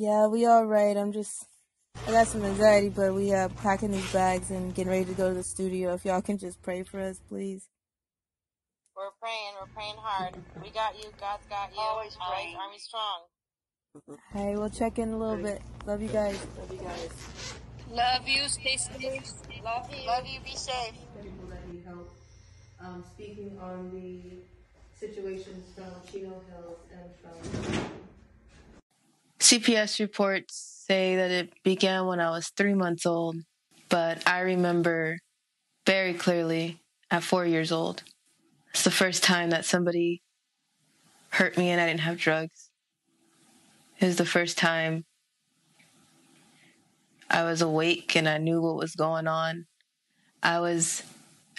Yeah, we all right. I'm just, I got some anxiety, but we are packing these bags and getting ready to go to the studio. If y'all can just pray for us, please. We're praying. We're praying hard. We got you. God's got you. Always praying. Army strong. Hey, we'll check in a little bit. Love you guys. Love you guys. Love you. Stay safe. Love you. Love you. Be safe. people that need help. Um, speaking on the situations from Chino Hills and from. CPS reports say that it began when I was three months old, but I remember very clearly at four years old. It's the first time that somebody hurt me and I didn't have drugs. It was the first time I was awake and I knew what was going on. I was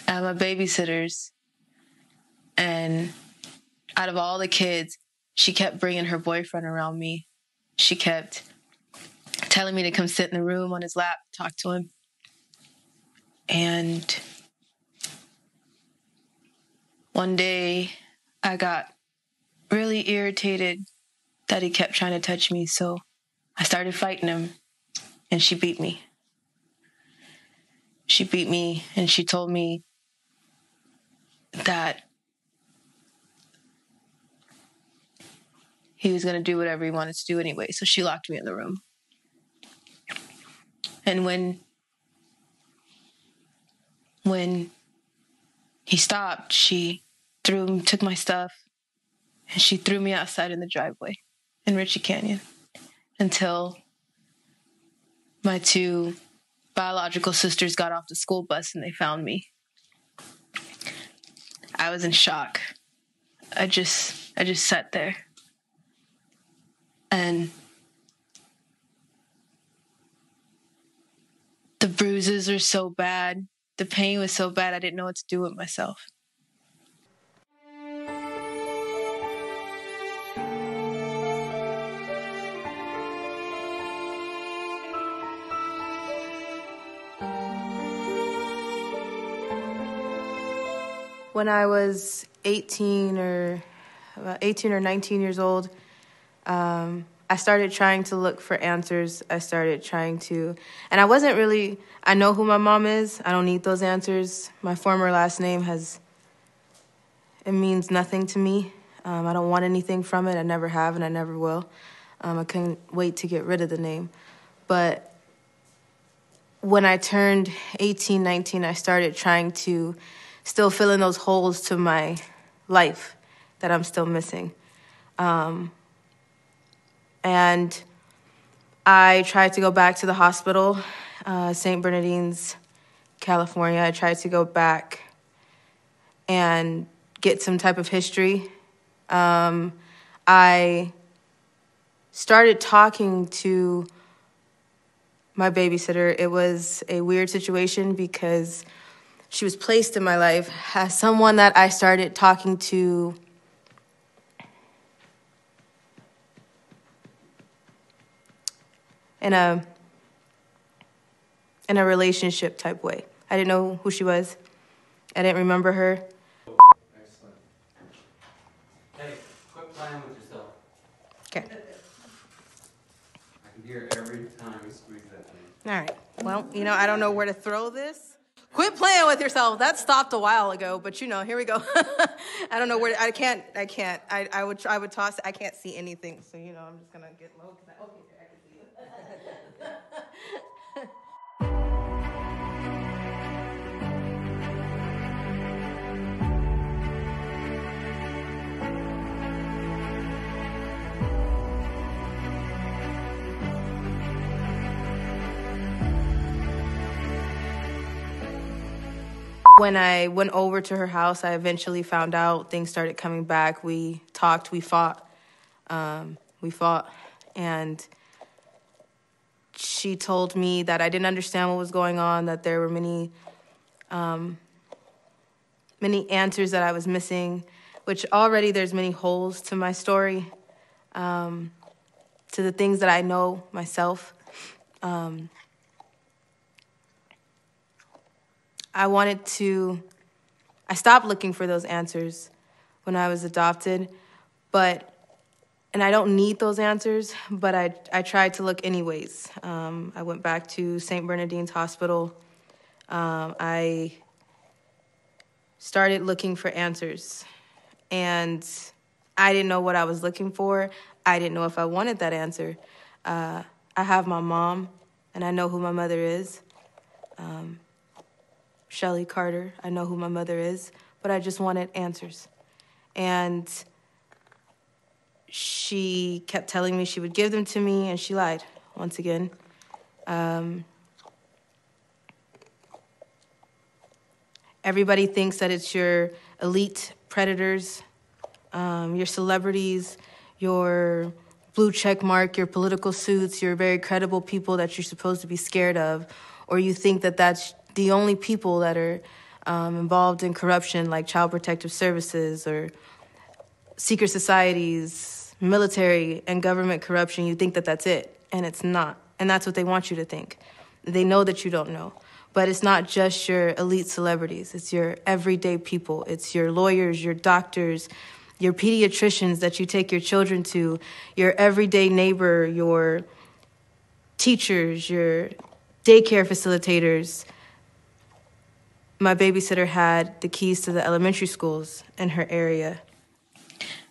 at my babysitter's, and out of all the kids, she kept bringing her boyfriend around me. She kept telling me to come sit in the room on his lap, talk to him. And one day I got really irritated that he kept trying to touch me, so I started fighting him, and she beat me. She beat me, and she told me that he was going to do whatever he wanted to do anyway. So she locked me in the room. And when when he stopped, she threw took my stuff and she threw me outside in the driveway in Reche Canyon until my two biological sisters got off the school bus and they found me. I was in shock. I just I just sat there. And the bruises are so bad. The pain was so bad I didn't know what to do with myself. When I was 18 or about 18 or 19 years old, um, I started trying to look for answers. I started trying to, and I wasn't really, I know who my mom is. I don't need those answers. My former last name has, it means nothing to me. Um, I don't want anything from it. I never have, and I never will. Um, I couldn't wait to get rid of the name. But when I turned 18, 19, I started trying to still fill in those holes to my life that I'm still missing. Um, and I tried to go back to the hospital, uh, St. Bernardine's, California. I tried to go back and get some type of history. Um, I started talking to my babysitter. It was a weird situation because she was placed in my life as someone that I started talking to in a in a relationship type way. I didn't know who she was. I didn't remember her. Excellent. Hey, quit playing with yourself. Okay. I can hear every time you squeeze that thing. All right. Well, you know, I don't know where to throw this. Quit playing with yourself. That stopped a while ago, but you know, here we go. I don't know where I can't. I can't. I, I would. I would toss. I can't see anything. So you know, I'm just gonna get low. I, okay, when I went over to her house, I eventually found out things started coming back. We talked, we fought, um, we fought, and she told me that I didn't understand what was going on, that there were many, um, many answers that I was missing, which already there's many holes to my story, um, to the things that I know myself. Um, I wanted to, I stopped looking for those answers when I was adopted, but and I don't need those answers, but I, I tried to look anyways. Um, I went back to St. Bernardine's Hospital. Um, I started looking for answers, and I didn't know what I was looking for. I didn't know if I wanted that answer. Uh, I have my mom, and I know who my mother is. Um, Shelly Carter, I know who my mother is, but I just wanted answers. And she kept telling me she would give them to me, and she lied once again. Um, everybody thinks that it's your elite predators, um, your celebrities, your blue check mark, your political suits, your very credible people that you're supposed to be scared of, or you think that that's the only people that are um, involved in corruption, like child protective services or secret societies military and government corruption, you think that that's it, and it's not. And that's what they want you to think. They know that you don't know. But it's not just your elite celebrities, it's your everyday people, it's your lawyers, your doctors, your pediatricians that you take your children to, your everyday neighbor, your teachers, your daycare facilitators. My babysitter had the keys to the elementary schools in her area.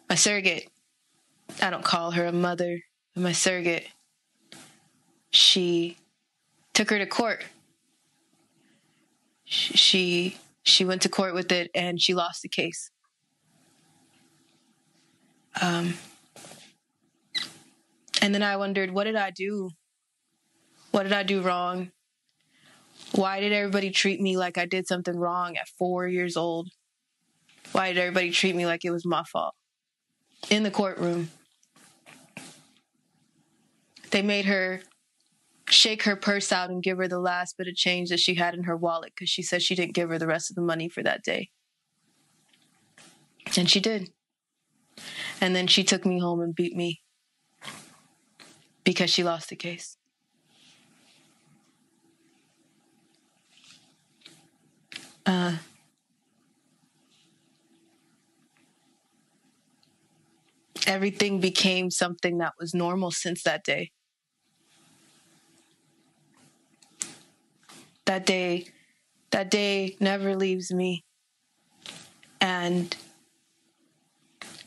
My surrogate I don't call her a mother, my surrogate. She took her to court. She she went to court with it and she lost the case. Um, and then I wondered, what did I do? What did I do wrong? Why did everybody treat me like I did something wrong at four years old? Why did everybody treat me like it was my fault? In the courtroom, they made her shake her purse out and give her the last bit of change that she had in her wallet because she said she didn't give her the rest of the money for that day. And she did. And then she took me home and beat me because she lost the case. Uh, everything became something that was normal since that day. that day that day never leaves me and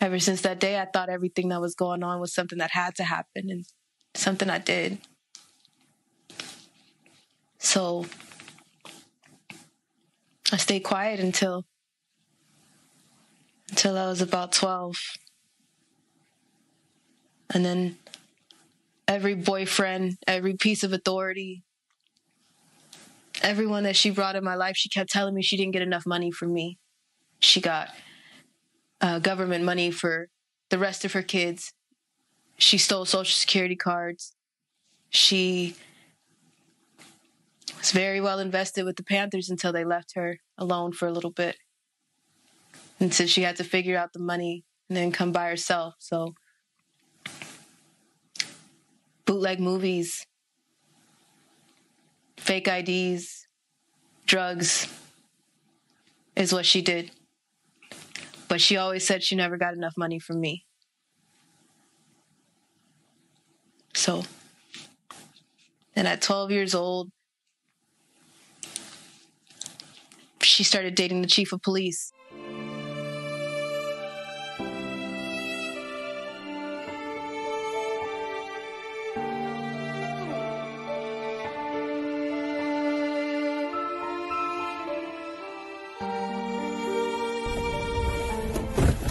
ever since that day i thought everything that was going on was something that had to happen and something i did so i stayed quiet until until i was about 12 and then every boyfriend every piece of authority everyone that she brought in my life, she kept telling me she didn't get enough money from me. She got uh, government money for the rest of her kids. She stole social security cards. She was very well invested with the Panthers until they left her alone for a little bit. And so she had to figure out the money and then come by herself. So, bootleg movies, fake IDs, drugs is what she did. But she always said she never got enough money from me. So, and at 12 years old, she started dating the chief of police.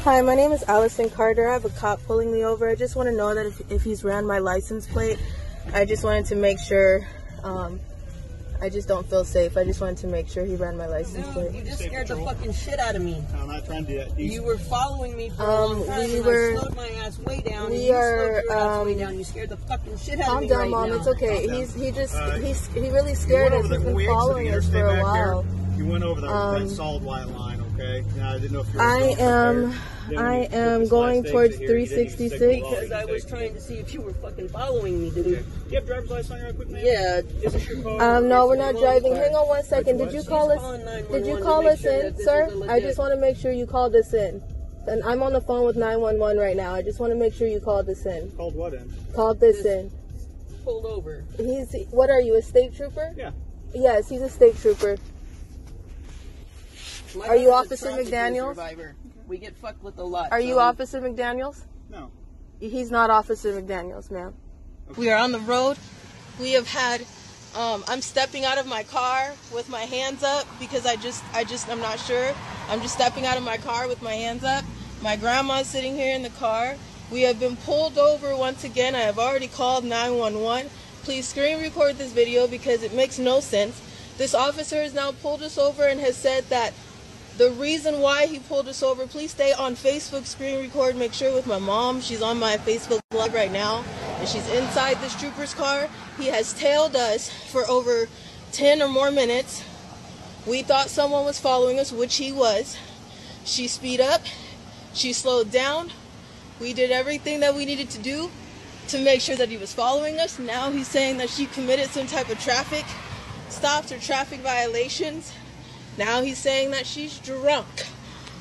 Hi, my name is Allison Carter. I have a cop pulling me over. I just want to know that if, if he's ran my license plate, I just wanted to make sure. Um, I just don't feel safe. I just wanted to make sure he ran my license Dude, plate. you just scared the fucking shit out of me. I'm not trying to do that. These- You were following me for a Um, long time, we and were- I slowed my ass way down. we and you are, slowed your ass way um, down. You scared the fucking shit out of me. Calm down, right mom. now. It's okay. Calm He's he just Uh, he's he really scared us. over He's the been when we exited following us for a while. There, you went over the, Um, that solid white line, okay? Now I didn't know if you were I am prepared. Then when I am going towards exit here, you didn't even 366. Because I was trying to see if you were fucking following me, dude. Do you have driver's license on you, real quick, man? Yeah. Is this your car? Um, no, we're not driving. Hang on one second. Did you call us? Did you call us in, sir? is a I legit- just want to make sure you called us in. And I'm on the phone with 911 right now. I just want to make sure you called this in. Called what in? Called this in. Pulled over. He's what are you, a state trooper? Yeah. Yes, he's a state trooper. My Are you Officer traffic McDaniels? Survivor. We get fucked with a lot. Are you Officer McDaniels? No. He's not Officer McDaniels, ma'am. We are on the road. We have had. Um, I'm stepping out of my car with my hands up because I just, I just, I'm not sure. I'm just stepping out of my car with my hands up. My grandma's sitting here in the car. We have been pulled over once again. I have already called 911. Please screen record this video because it makes no sense. This officer has now pulled us over and has said that the reason why he pulled us over, please stay on Facebook, screen record, make sure with my mom. She's on my Facebook Live right now, and she's inside this trooper's car. He has tailed us for over 10 or more minutes. We thought someone was following us, which he was. She speed up, she slowed down. We did everything that we needed to do to make sure that he was following us. Now he's saying that she committed some type of traffic stops or traffic violations. Now he's saying that she's drunk.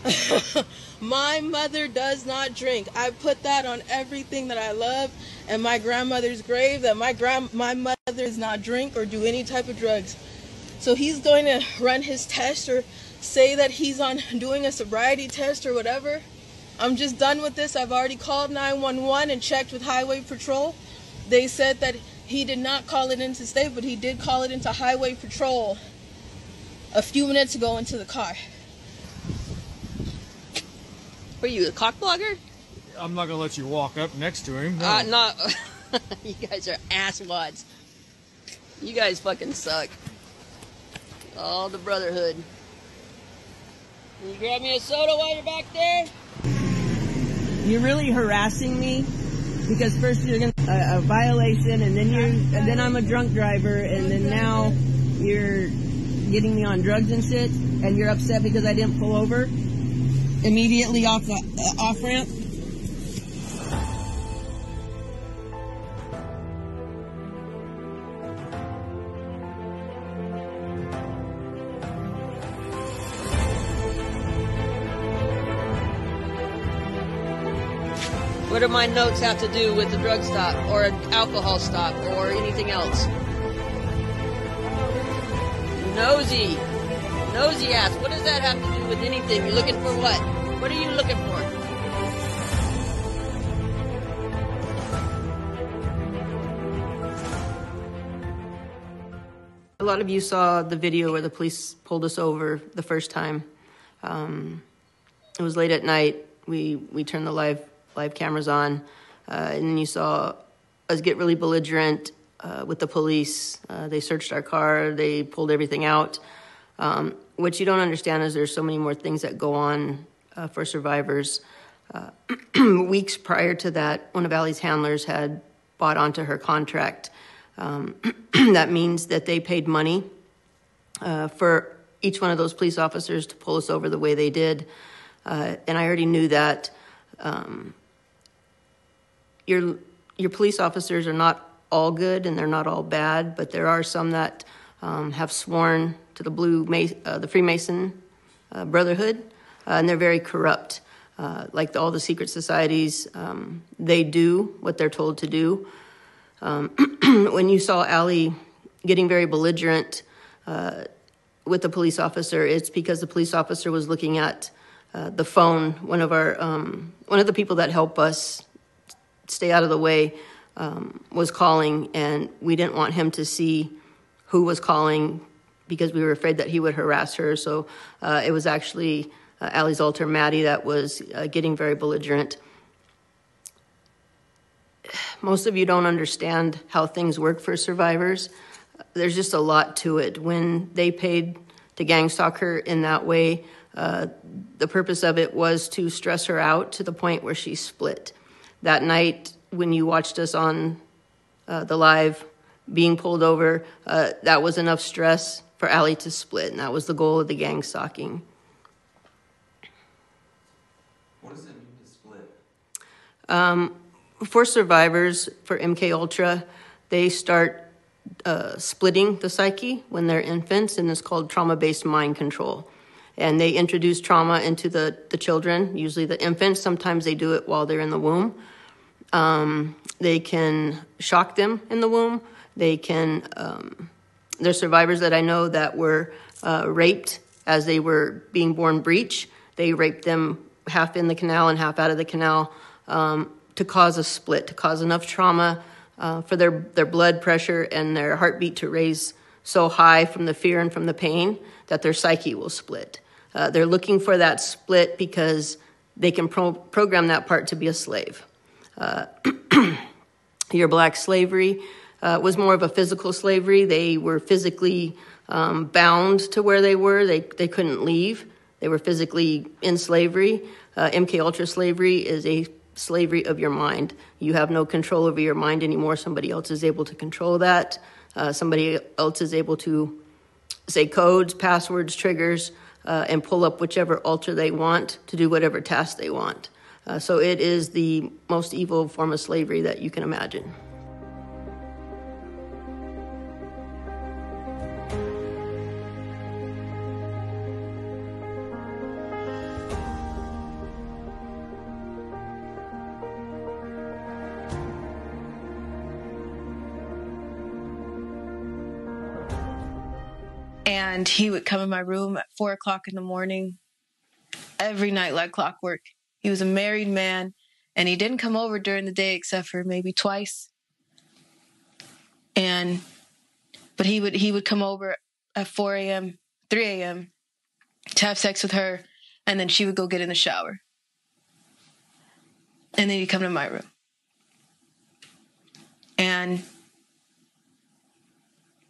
my mother does not drink. I put that on everything that I love and my grandmother's grave that my grand my mother does not drink or do any type of drugs. So he's going to run his test or say that he's on doing a sobriety test or whatever. I'm just done with this. I've already called 911 and checked with Highway Patrol. They said that he did not call it into state, but he did call it into Highway Patrol a few minutes ago into the car. Are you a cock blogger? I'm not gonna let you walk up next to him. No. Uh, not. you guys are asswads. You guys fucking suck. All the brotherhood. Can you grab me a soda while you're back there? You're really harassing me because first you're gonna a, a violation, and then you're, and then I'm a drunk driver, and then now you're getting me on drugs and shit, and you're upset because I didn't pull over immediately off the uh, off ramp. What do my notes have to do with the drug stop or an alcohol stop or anything else? Nosy. Nosy ass. What does that have to do with anything? You're looking for what? What are you looking for? A lot of you saw the video where the police pulled us over the first time. Um, it was late at night. We we turned the live live cameras on, uh, and then you saw us get really belligerent uh, with the police. Uh, they searched our car. They pulled everything out. Um, what you don't understand is there's so many more things that go on uh, for survivors. Uh, weeks prior to that, one of Ally's handlers had bought onto her contract. Um, that means that they paid money uh, for each one of those police officers to pull us over the way they did. Uh, and I already knew that um, your your police officers are not all good and they're not all bad, but there are some that um, have sworn to the blue Ma- uh, the Freemason uh, Brotherhood, uh, and they're very corrupt. Uh, like the, all the secret societies, um, they do what they're told to do. Um, when you saw Ally getting very belligerent uh, with the police officer, it's because the police officer was looking at the phone. One of our um, one of the people that help us stay out of the way um, was calling, and we didn't want him to see who was calling because we were afraid that he would harass her. So uh, it was actually uh, Ally's alter, Maddie, that was uh, getting very belligerent. Most of you don't understand how things work for survivors. There's just a lot to it. When they paid to gang stalk her in that way, uh, the purpose of it was to stress her out to the point where she split. That night, when you watched us on uh, the live being pulled over, uh, that was enough stress for Ally to split, and that was the goal of the gang stalking. What does it mean to split? Um, for survivors for MK Ultra, they start uh, splitting the psyche when they're infants, and it's called trauma-based mind control. and they introduce trauma into the, the children, usually the infants. Sometimes they do it while they're in the womb. Um, they can shock them in the womb. They can, um, there's survivors that I know that were uh, raped as they were being born breech. They raped them half in the canal and half out of the canal um, to cause a split, to cause enough trauma uh, for their, their blood pressure and their heartbeat to raise so high from the fear and from the pain that their psyche will split. Uh, they're looking for that split because they can pro- program that part to be a slave. Uh, your black slavery uh, was more of a physical slavery. They were physically um, bound to where they were. They they couldn't leave. They were physically in slavery. Uh, MK Ultra slavery is a slavery of your mind. You have no control over your mind anymore. Somebody else is able to control that. Uh, somebody else is able to say codes, passwords, triggers, uh, and pull up whichever alter they want to do whatever task they want. Uh, so it is the most evil form of slavery that you can imagine. and he would come in my room at four o'clock in the morning every night like clockwork. He was a married man and he didn't come over during the day except for maybe twice. And but he would he would come over at 4 a.m., 3 a.m. to have sex with her, and then she would go get in the shower. And then he'd come to my room. And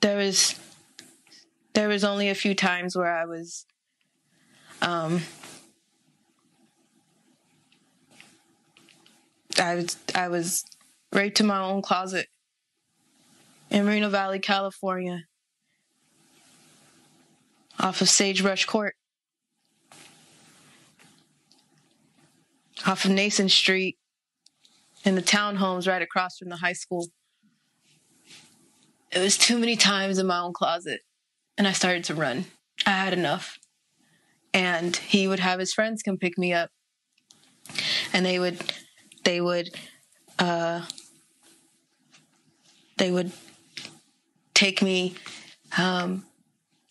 there was there was only a few times where I was um I was I was raped in my own closet in Moreno Valley, California, off of Sagebrush Court, off of Nason Street, in the townhomes right across from the high school. It was too many times in my own closet, and I started to run. I had enough. And he would have his friends come pick me up, and they would they would uh, they would take me um,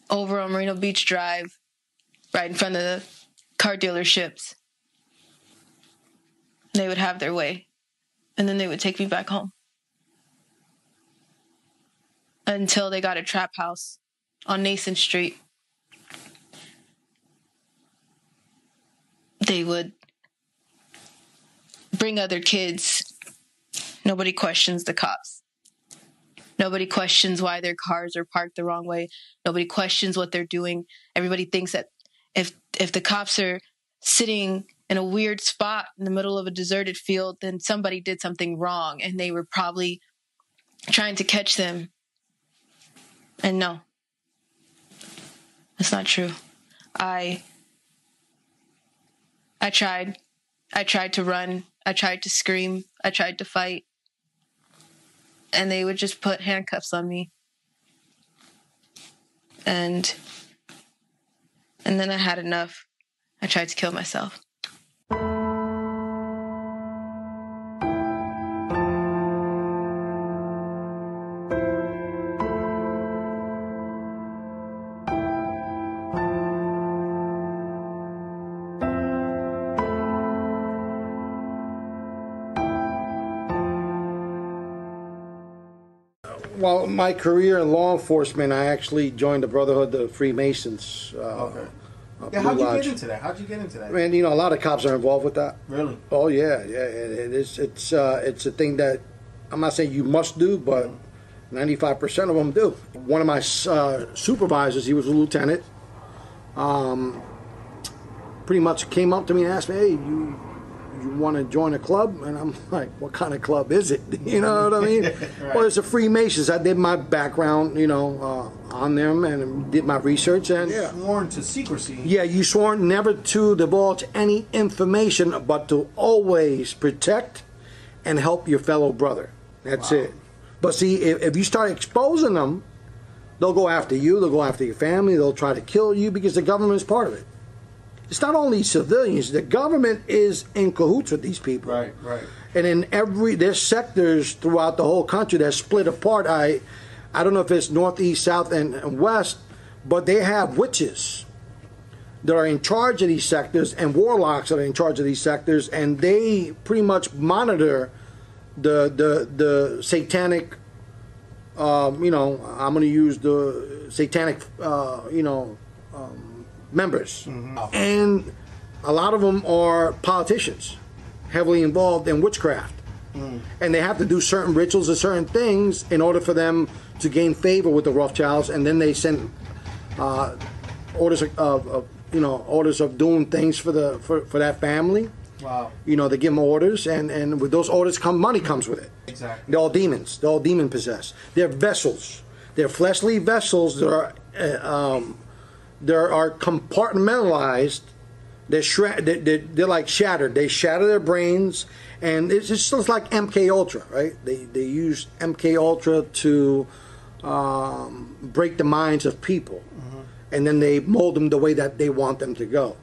over on Moreno Beach Drive, right in front of the car dealerships. They would have their way, and then they would take me back home until they got a trap house on Nason Street. They would bring other kids. Nobody questions the cops. Nobody questions why their cars are parked the wrong way. Nobody questions what they're doing. Everybody thinks that if if the cops are sitting in a weird spot in the middle of a deserted field, then somebody did something wrong and they were probably trying to catch them. And no. That's not true. I I tried. I tried to run. I tried to scream. I tried to fight. And they would just put handcuffs on me. And and then I had enough. I tried to kill myself. My career in law enforcement, I actually joined the Brotherhood of Freemasons. Uh, Okay. uh, Yeah, how'd you Lodge. get into that? How'd you get into that? And you know, a lot of cops are involved with that. Really? Oh yeah, yeah. It, it is. It's uh, it's a thing that I'm not saying you must do, but 95 percent of them do. One of my uh, supervisors, he was a lieutenant. Um, pretty much came up to me and asked me, "Hey, you you want to join a club?" And I'm like, "What kind of club is it?" You know what I mean? Well, it's a Freemasons. I did my background, you know, uh, on them and did my research and Yeah. Sworn to secrecy. yeah, you sworn never to divulge any information, but to always protect and help your fellow brother. That's it. But see, if, if you start exposing them, they'll go after you. They'll go after your family. They'll try to kill you because the government is part of it. It's not only civilians. The government is in cahoots with these people. Right, right. And in every there's sectors throughout the whole country that split apart. I I don't know if it's northeast, south, and, and west, but they have witches that are in charge of these sectors and warlocks that are in charge of these sectors, and they pretty much monitor the the the satanic. Um, you know, I'm going to use the satanic. Uh, you know, um, members, and a lot of them are politicians, heavily involved in witchcraft, and they have to do certain rituals and certain things in order for them to gain favor with the Rothschilds, and then they send uh, orders of, of, of you know orders of doing things for the for, for that family. Wow. You know, they give them orders, and, and with those orders come money comes with it. Exactly. They're all demons. They're all demon possessed. They're vessels. They're fleshly vessels that are uh, um, they are compartmentalized. They're, shred, they're, they're, they're like shattered. They shatter their brains, and it's just it's like MK Ultra, right? They they use MK Ultra to um, break the minds of people, and then they mold them the way that they want them to go.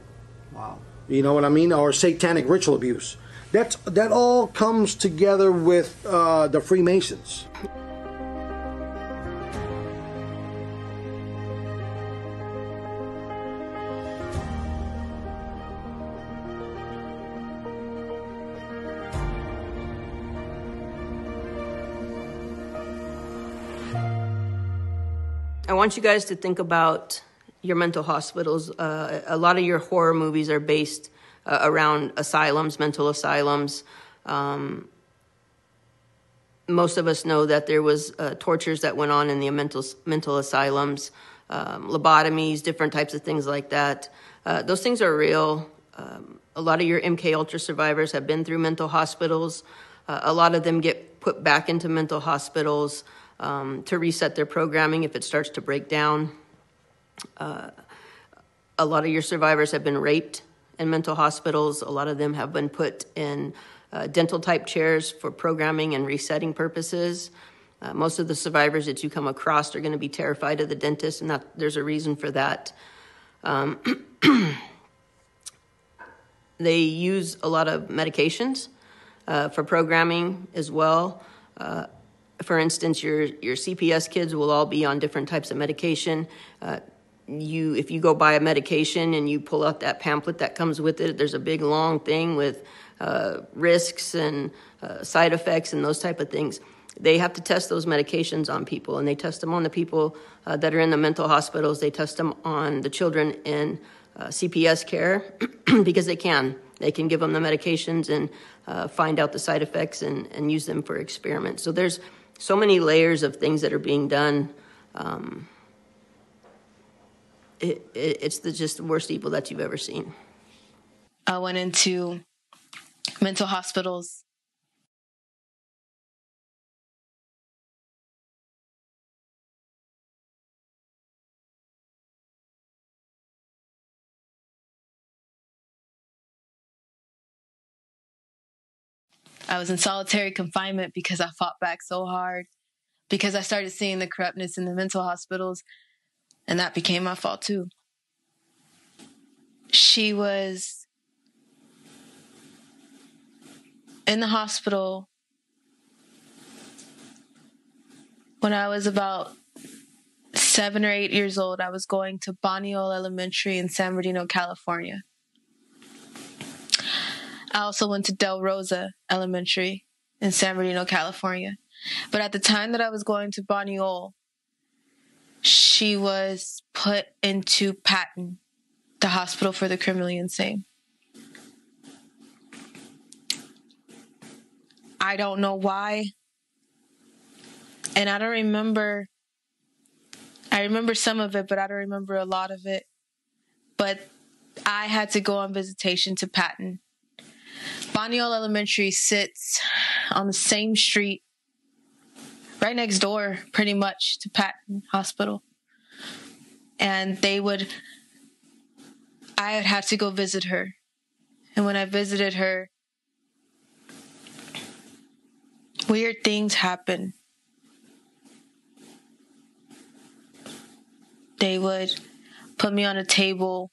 Wow. You know what I mean? Or satanic ritual abuse. That's that all comes together with uh, the Freemasons. I want you guys to think about your mental hospitals. Uh, a lot of your horror movies are based uh, around asylums, mental asylums. Um, most of us know that there was uh, tortures that went on in the mental mental asylums, um, lobotomies, different types of things like that. Uh, those things are real. Um, a lot of your MK Ultra survivors have been through mental hospitals. Uh, a lot of them get put back into mental hospitals um, to reset their programming if it starts to break down. Uh, a lot of your survivors have been raped in mental hospitals. A lot of them have been put in uh, dental type chairs for programming and resetting purposes. Uh, most of the survivors that you come across are going to be terrified of the dentist, and that there's a reason for that. Um, they use a lot of medications uh, for programming as well. For instance, your your CPS kids will all be on different types of medication. Uh, you, if you go buy a medication and you pull out that pamphlet that comes with it, there's a big long thing with uh, risks and uh, side effects and those type of things. They have to test those medications on people, and they test them on the people uh, that are in the mental hospitals. They test them on the children in uh, CPS care because they can. They can give them the medications and uh, find out the side effects and, and use them for experiments. So there's so many layers of things that are being done. Um, it, it, it's the just the worst evil that you've ever seen. I went into mental hospitals. I was in solitary confinement because I fought back so hard, because I started seeing the corruptness in the mental hospitals, and that became my fault too. She was in the hospital when I was about seven or eight years old. I was going to Bonnie Oehl Elementary in San Bernardino, California. I also went to Del Rosa Elementary in San Bernardino, California. But at the time that I was going to Bonnie Oehl, she was put into Patton, the hospital for the criminally insane. I don't know why. And I don't remember. I remember some of it, but I don't remember a lot of it. But I had to go on visitation to Patton. Bonnie Oehl Elementary sits on the same street, right next door, pretty much, to Patton Hospital. And they would, I would have to go visit her. And when I visited her, weird things happen. They would put me on a table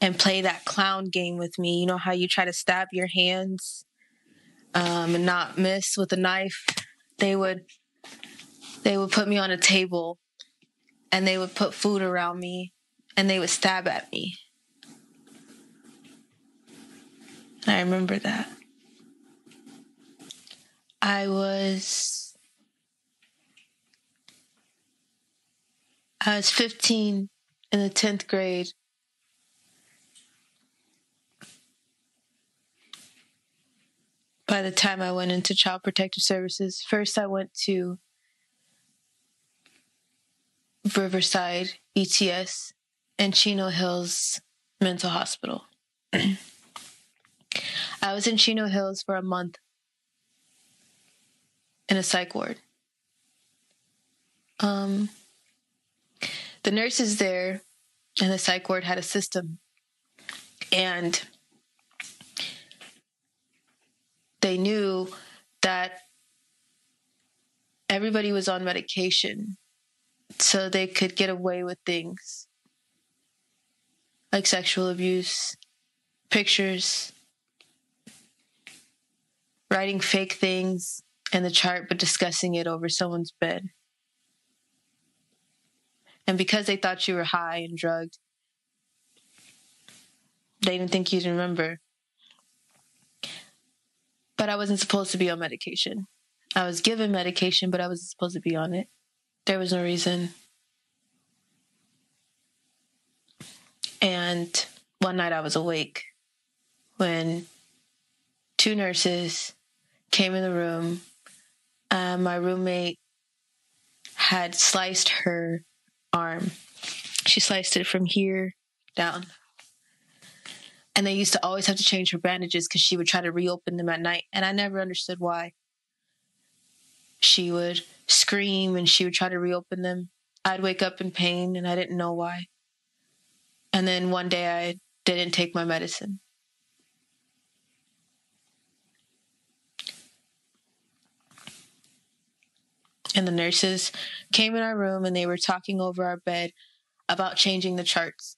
and play that clown game with me. You know how you try to stab your hands um, and not miss with a knife? They would they would put me on a table and they would put food around me and they would stab at me. I remember that. I was I was 15 in the 10th grade. By the time I went into Child Protective Services, first I went to Riverside ETS and Chino Hills Mental Hospital. I was in Chino Hills for a month in a psych ward. Um, the nurses there and the psych ward had a system, and they knew that everybody was on medication so they could get away with things like sexual abuse, pictures, writing fake things in the chart but discussing it over someone's bed. And because they thought you were high and drugged, they didn't think you'd remember. But I wasn't supposed to be on medication. I was given medication, but I wasn't supposed to be on it. There was no reason. And one night I was awake when two nurses came in the room. Uh, my roommate had sliced her arm. She sliced it from here down. And they used to always have to change her bandages because she would try to reopen them at night. And I never understood why. She would scream and she would try to reopen them. I'd wake up in pain and I didn't know why. And then one day I didn't take my medicine. And the nurses came in our room and they were talking over our bed about changing the charts.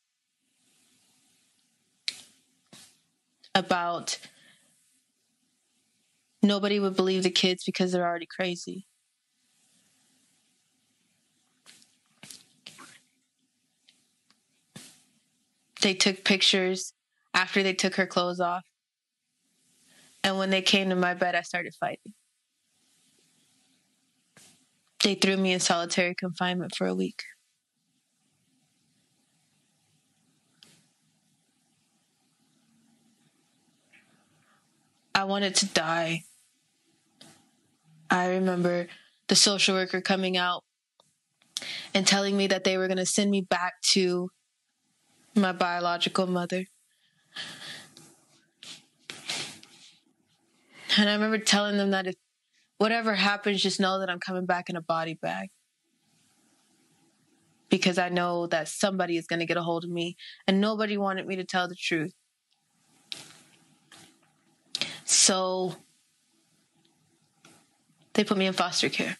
About nobody would believe the kids because they're already crazy. They took pictures after they took her clothes off. And when they came to my bed, I started fighting. They threw me in solitary confinement for a week. I wanted to die. I remember the social worker coming out and telling me that they were going to send me back to my biological mother. And I remember telling them that if whatever happens, just know that I'm coming back in a body bag. Because I know that somebody is going to get a hold of me, and nobody wanted me to tell the truth. So they put me in foster care.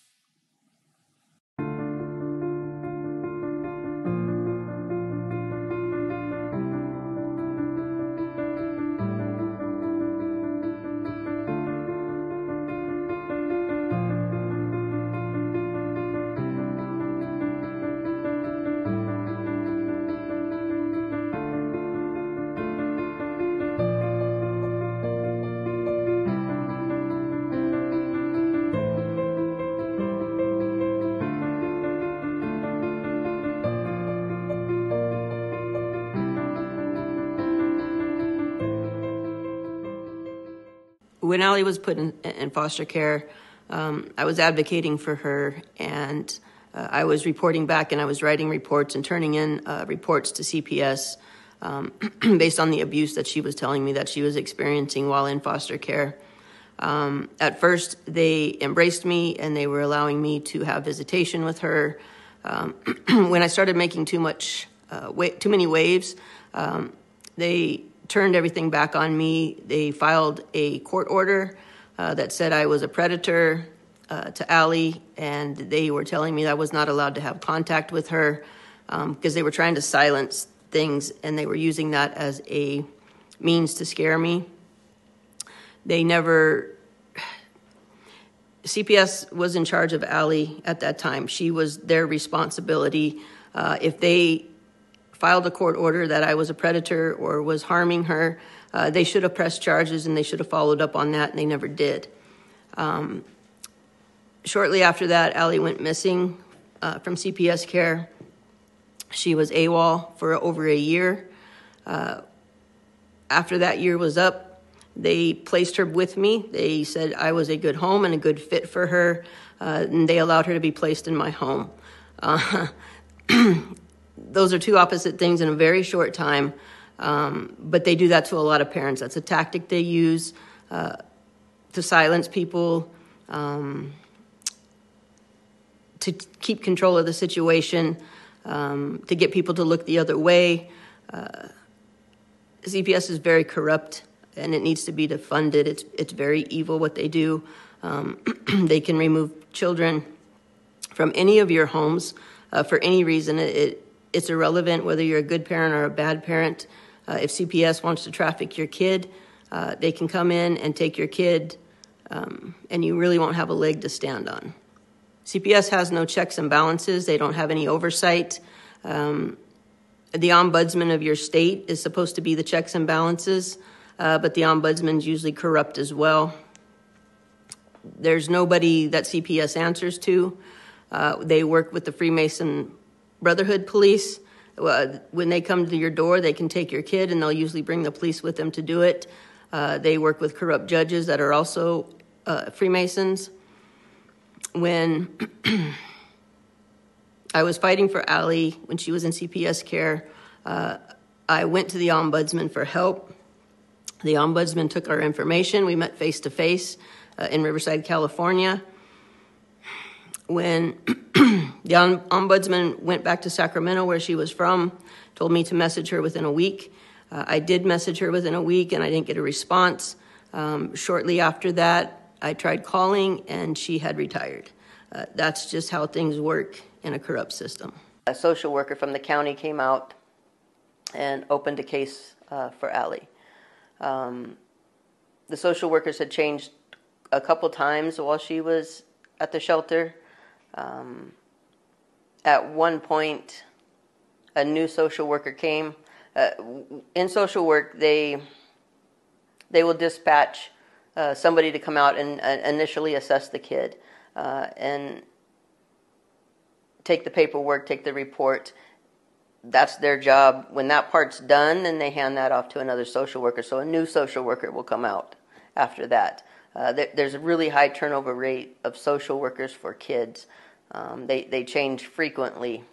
Was put in, in foster care, um, I was advocating for her and uh, I was reporting back and I was writing reports and turning in uh, reports to CPS um, based on the abuse that she was telling me that she was experiencing while in foster care. Um, at first, they embraced me and they were allowing me to have visitation with her. Um, when I started making too much, uh, wa- too many waves, um, they turned everything back on me. They filed a court order uh, that said I was a predator uh, to Ally, and they were telling me I was not allowed to have contact with her because um, they were trying to silence things, and they were using that as a means to scare me. They never. CPS was in charge of Ally at that time. She was their responsibility. Uh, if they filed a court order that I was a predator or was harming her, uh, they should have pressed charges and they should have followed up on that, and they never did. Um, shortly after that, Ally went missing uh, from CPS care. She was AWOL for over a year. Uh, after that year was up, they placed her with me. They said I was a good home and a good fit for her, uh, and they allowed her to be placed in my home. Those are two opposite things in a very short time, um, but they do that to a lot of parents. That's a tactic they use uh, to silence people, um, to keep control of the situation um, to get people to look the other way. Uh, CPS is very corrupt and it needs to be defunded. It's, it's very evil what they do. Um, they can remove children from any of your homes uh, for any reason. It, it's irrelevant whether you're a good parent or a bad parent. Uh, if CPS wants to traffic your kid, uh, they can come in and take your kid, um, and you really won't have a leg to stand on. CPS has no checks and balances, they don't have any oversight. Um, the ombudsman of your state is supposed to be the checks and balances, uh, but the ombudsman's usually corrupt as well. There's nobody that CPS answers to. Uh, they work with the Freemason Brotherhood police. Uh, when they come to your door, they can take your kid, and they'll usually bring the police with them to do it. Uh, they work with corrupt judges that are also uh, Freemasons when I was fighting for Ally when she was in CPS care, uh, I went to the ombudsman for help. The ombudsman took our information. We met face to face in Riverside, California. When the ombudsman went back to Sacramento, where she was from, told me to message her within a week. Uh, I did message her within a week, and I didn't get a response. Um, shortly after that, I tried calling, and she had retired. Uh, that's just how things work in a corrupt system. A social worker from the county came out and opened a case uh, for Ally. Um, the social workers had changed a couple times while she was at the shelter. Um, at one point, a new social worker came. Uh, in social work, they they will dispatch uh, somebody to come out and uh, initially assess the kid uh, and take the paperwork, take the report. That's their job. When that part's done, then they hand that off to another social worker. So a new social worker will come out after that. Uh, there, there's a really high turnover rate of social workers for kids. Um, they, they change frequently.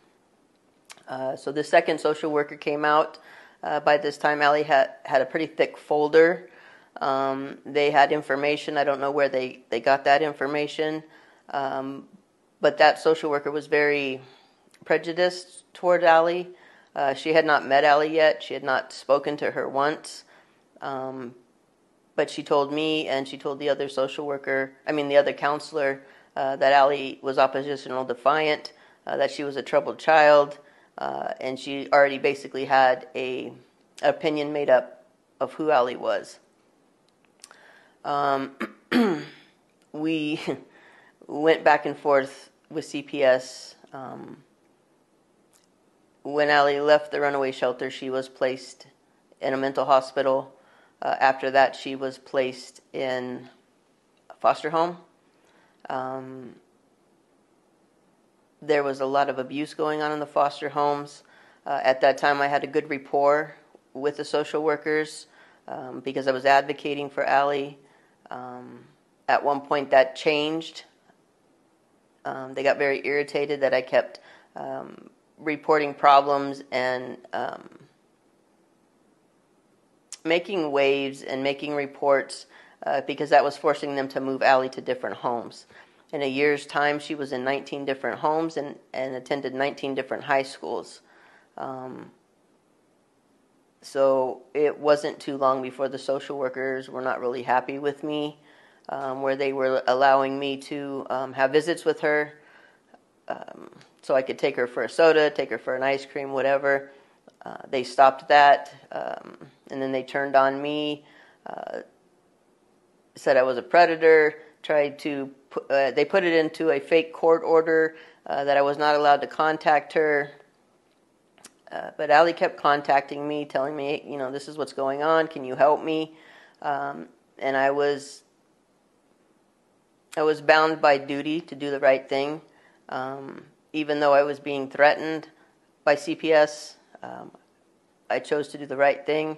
Uh, so the second social worker came out. Uh, by this time, Ally had, had a pretty thick folder um, they had information. I don't know where they, they got that information. Um, but that social worker was very prejudiced toward Ally. Uh, she had not met Ally yet. She had not spoken to her once. Um, but she told me and she told the other social worker, I mean, the other counselor, uh, that Ally was oppositional defiant, uh, that she was a troubled child, uh, and she already basically had a opinion made up of who Ally was. Um, we went back and forth with CPS. Um, when Ally left the runaway shelter, she was placed in a mental hospital. Uh, after that, she was placed in a foster home. Um, there was a lot of abuse going on in the foster homes. Uh, at that time, I had a good rapport with the social workers um, because I was advocating for Ally. Um, at one point, that changed. Um, they got very irritated that I kept um, reporting problems and um, making waves and making reports uh, because that was forcing them to move Ally to different homes. In a year's time, she was in 19 different homes and, and attended 19 different high schools. Um, so it wasn't too long before the social workers were not really happy with me, um, where they were allowing me to um, have visits with her. Um, so I could take her for a soda, take her for an ice cream, whatever. Uh, they stopped that, um, and then they turned on me. Uh, said I was a predator. Tried to uh, they put it into a fake court order uh, that I was not allowed to contact her. Uh, but Ally kept contacting me, telling me, you know, this is what's going on. Can you help me? Um, and I was, I was bound by duty to do the right thing, um, even though I was being threatened by CPS. Um, I chose to do the right thing.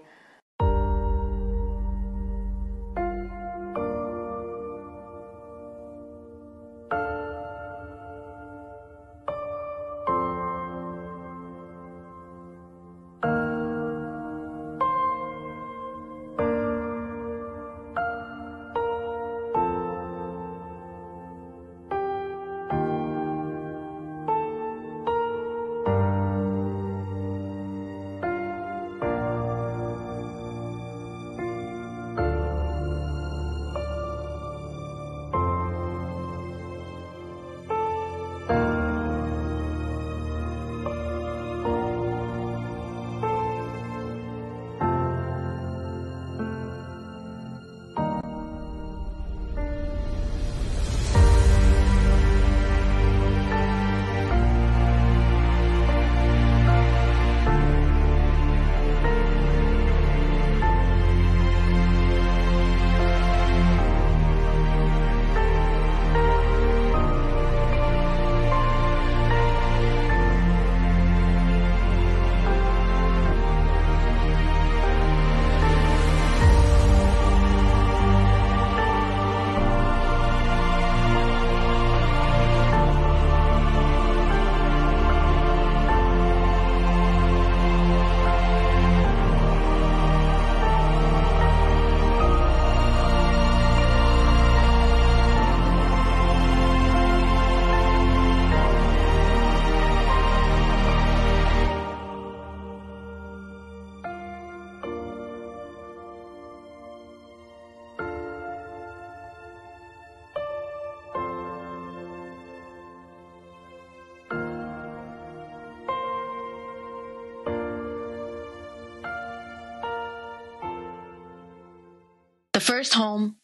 The first home,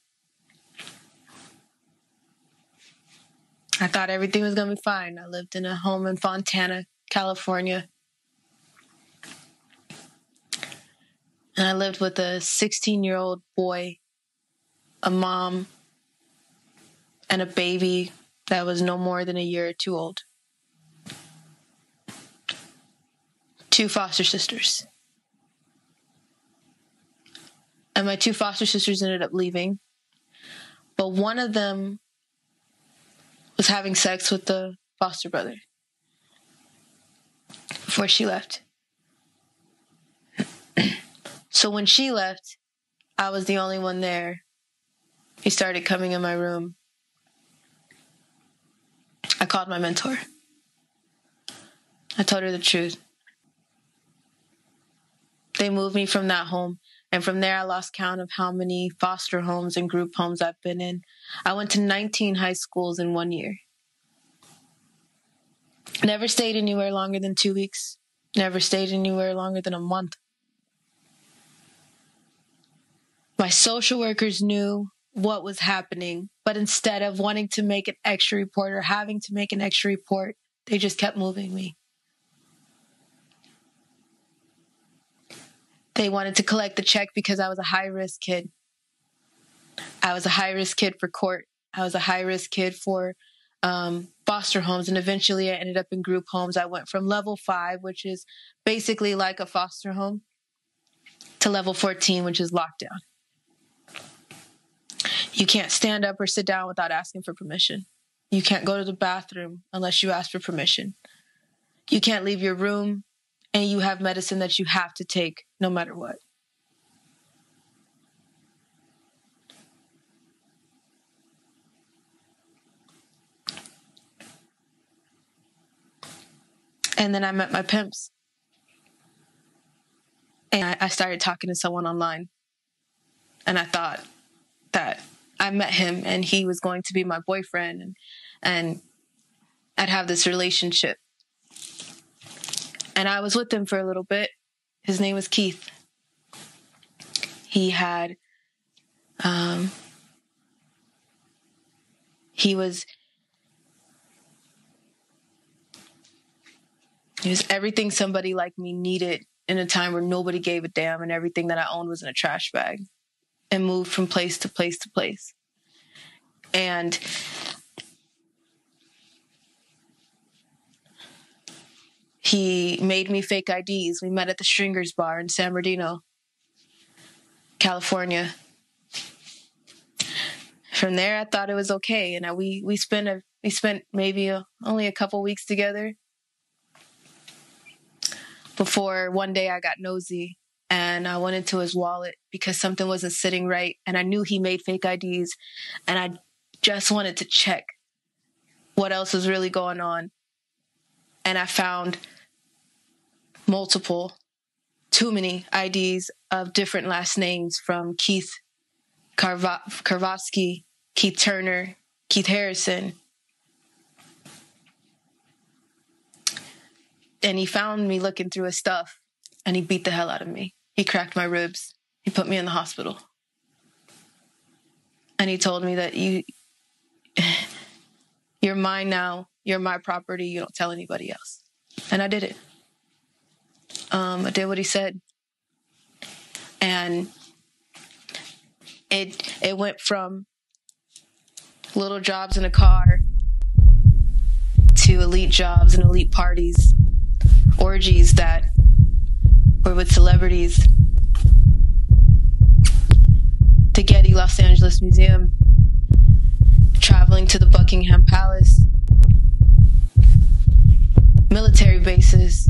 I thought everything was going to be fine. I lived in a home in Fontana, California. And I lived with a 16 year old boy, a mom, and a baby that was no more than a year or two old. Two foster sisters. And my two foster sisters ended up leaving. But one of them was having sex with the foster brother before she left. so when she left, I was the only one there. He started coming in my room. I called my mentor. I told her the truth. They moved me from that home and from there, I lost count of how many foster homes and group homes I've been in. I went to 19 high schools in one year. Never stayed anywhere longer than two weeks. Never stayed anywhere longer than a month. My social workers knew what was happening, but instead of wanting to make an extra report or having to make an extra report, they just kept moving me. They wanted to collect the check because I was a high risk kid. I was a high risk kid for court. I was a high risk kid for um, foster homes. And eventually I ended up in group homes. I went from level five, which is basically like a foster home, to level 14, which is lockdown. You can't stand up or sit down without asking for permission. You can't go to the bathroom unless you ask for permission. You can't leave your room and you have medicine that you have to take no matter what. And then I met my pimps. And I, started talking to someone online. And I thought that I met him and he was going to be my boyfriend and, and I'd have this relationship. And I was with him for a little bit. His name was Keith. He had, um, he was, he was everything somebody like me needed in a time where nobody gave a damn and everything that I owned was in a trash bag and moved from place to place to place. And he made me fake IDs. We met at the Stringers Bar in San Bernardino, California. From there, I thought it was okay, and I, we we spent a we spent maybe a, only a couple weeks together before one day I got nosy and I went into his wallet because something wasn't sitting right, and I knew he made fake IDs, and I just wanted to check what else was really going on, and I found multiple, too many IDs of different last names from Keith Karva- Keith Turner, Keith Harrison. And he found me looking through his stuff and he beat the hell out of me. He cracked my ribs. He put me in the hospital. And he told me that you you're mine now. You're my property. You don't tell anybody else. And I did it. Um, I did what he said. And it it went from little jobs in a car to elite jobs and elite parties, orgies that were with celebrities, the Getty Los Angeles Museum, traveling to the Buckingham Palace, military bases,